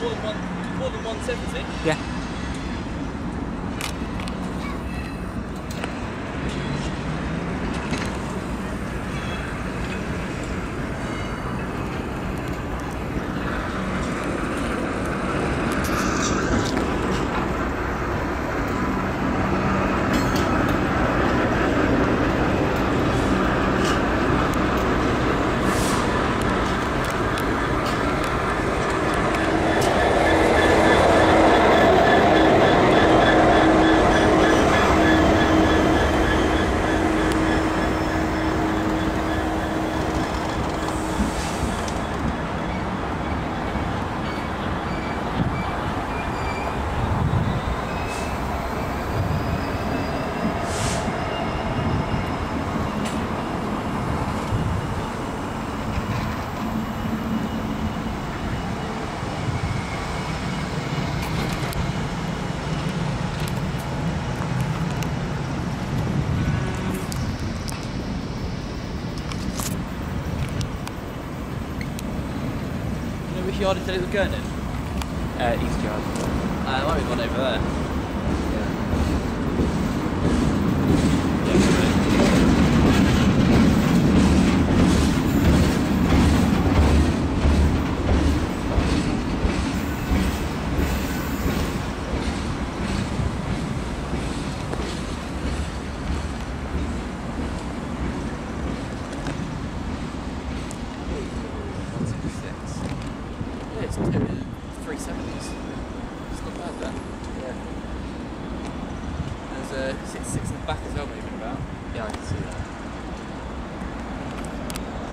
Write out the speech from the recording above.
more than one, more than 170. Yeah. Yard it said it was going in? Uh, East Yard. Uh, there might be one over there. Yeah, it's two, three seventies. It's not bad that. Yeah. There's a six six in the back as well moving about. Yeah, I can see that.